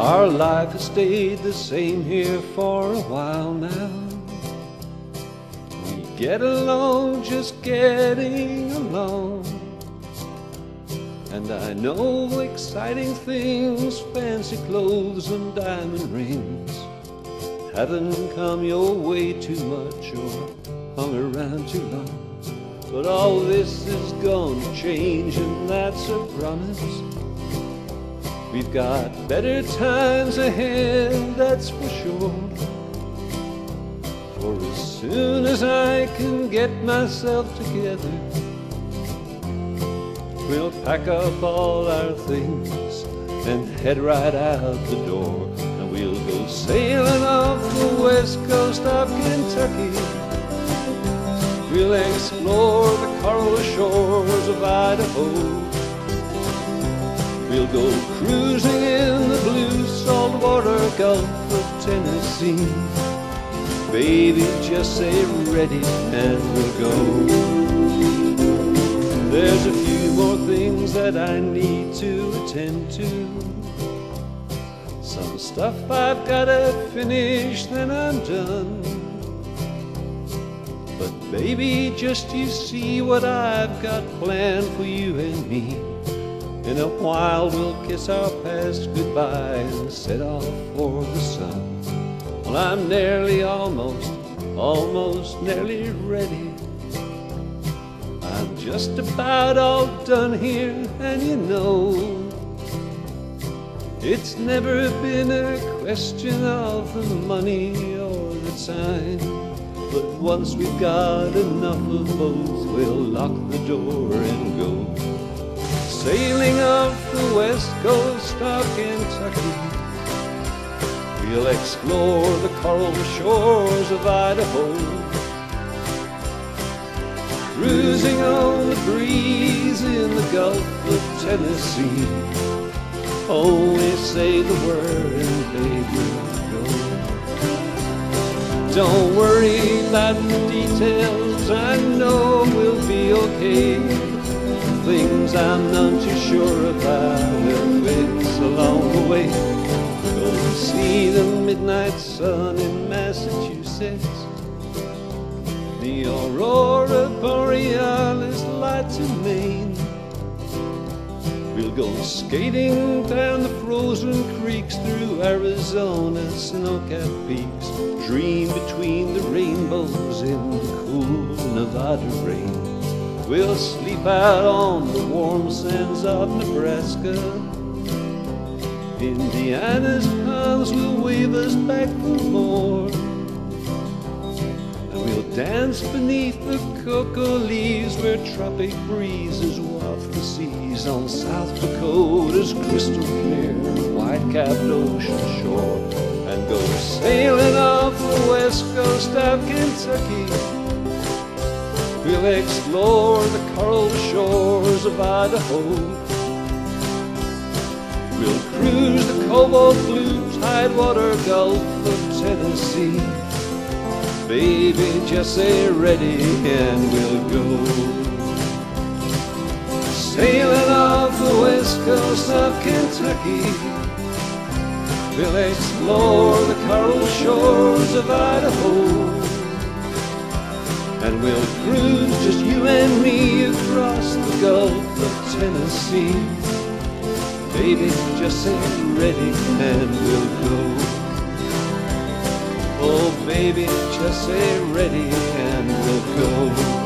Our life has stayed the same here for a while now. We get along just getting along. And I know exciting things, fancy clothes and diamond rings haven't come your way too much or hung around too long. But all this is gonna change, and that's a promise. We've got better times ahead, that's for sure. For as soon as I can get myself together, we'll pack up all our things and head right out the door. And we'll go sailing off the west coast of Kentucky. We'll explore the coral shores of Idaho. We'll go cruising in the blue saltwater Gulf of Tennessee. Baby, just say ready and we'll go. There's a few more things that I need to attend to. Some stuff I've gotta finish, then I'm done. But baby, just you see what I've got planned for you and me. In a while we'll kiss our past goodbye and set off for the sun. Well, I'm nearly almost, almost nearly ready. I'm just about all done here, and you know, it's never been a question of the money or the time. But once we've got enough of both, we'll lock the door and go. Sailing off the west coast of Kentucky. We'll explore the coral shores of Idaho. Cruising on the breeze in the Gulf of Tennessee. Only say the word and baby go. Don't worry about the details, I know we'll be okay. I'm not too sure about will fix along the way. Go see the midnight sun in Massachusetts. The aurora borealis lights in Maine. We'll go skating down the frozen creeks through Arizona snow-capped peaks. Dream between the rainbows in the cool Nevada rain. We'll sleep out on the warm sands of Nebraska. Indiana's palms will wave us back for more. And we'll dance beneath the cocoa leaves where tropic breezes waft the seas on South Dakota's crystal clear, white-capped ocean shore. And go sailing off the west coast of Kentucky. We'll explore the coral shores of Idaho. We'll cruise the cobalt blue tidewater Gulf of Tennessee. Baby, just say ready and we'll go. Sailing off the west coast of Kentucky. We'll explore the coral shores of Idaho. And we'll cruise just you and me across the Gulf of Tennessee. Baby, just say ready and we'll go. Oh, baby, just say ready and we'll go.